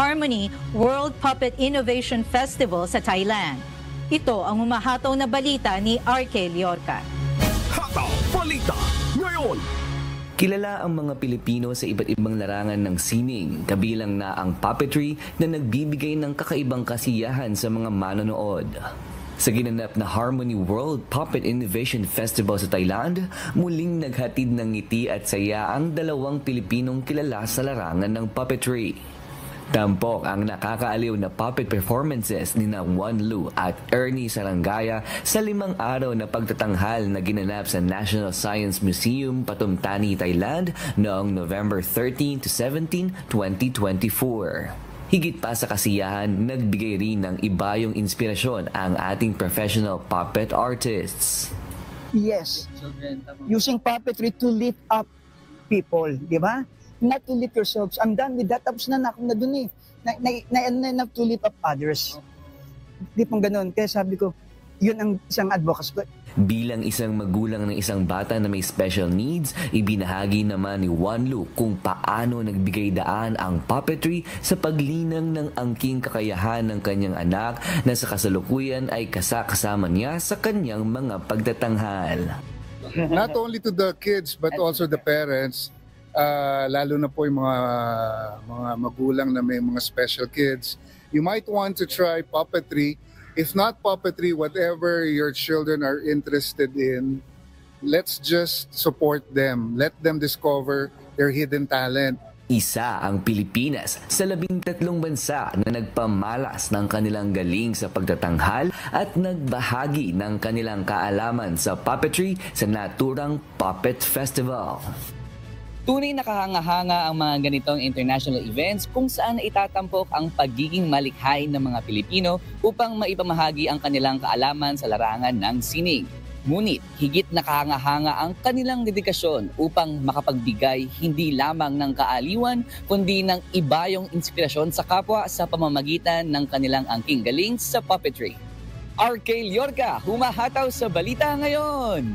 Harmony World Puppet Innovation Festival sa Thailand. Ito ang umahataw na balita ni RK Liorca. Hataw Balita ngayon! Kilala ang mga Pilipino sa iba't ibang larangan ng sining, kabilang na ang puppetry na nagbibigay ng kakaibang kasiyahan sa mga manonood. Sa ginanap na Harmony World Puppet Innovation Festival sa Thailand, muling naghatid ng ngiti at saya ang dalawang Pilipinong kilala sa larangan ng puppetry. Tampok ang nakakaaliw na puppet performances ni na Juan Lu at Ernie Sarangaya sa limang araw na pagtatanghal na ginanap sa National Science Museum, Patumtani, Thailand noong November 13 to 17, 2024. Higit pa sa kasiyahan, nagbigay rin ng iba yung inspirasyon ang ating professional puppet artists. Yes. Using puppetry to lift up people, di ba? Not to lift yourselves. I'm done with that. Tapos na na ako na dun eh. Na, na, na, na, na to lift up others. Di pang ganun. Kaya sabi ko, yun ang isang advocacy ko. Bilang isang magulang ng isang bata na may special needs, ibinahagi naman ni Juan Lu kung paano nagbigay daan ang puppetry sa paglinang ng angking kakayahan ng kanyang anak na sa kasalukuyan ay kasakasama niya sa kanyang mga pagtatanghal. Not only to the kids but also the parents, uh, lalo na po yung mga, mga magulang na may mga special kids, you might want to try puppetry if not puppetry, whatever your children are interested in, let's just support them. Let them discover their hidden talent. Isa ang Pilipinas sa labing tatlong bansa na nagpamalas ng kanilang galing sa pagtatanghal at nagbahagi ng kanilang kaalaman sa puppetry sa naturang Puppet Festival. Tunay na kahanga-hanga ang mga ganitong international events kung saan itatampok ang pagiging malikhain ng mga Pilipino upang maipamahagi ang kanilang kaalaman sa larangan ng sining. Ngunit higit na kahanga-hanga ang kanilang dedikasyon upang makapagbigay hindi lamang ng kaaliwan kundi ng ibayong inspirasyon sa kapwa sa pamamagitan ng kanilang angking galing sa puppetry. RK Liorca, humahataw sa balita ngayon!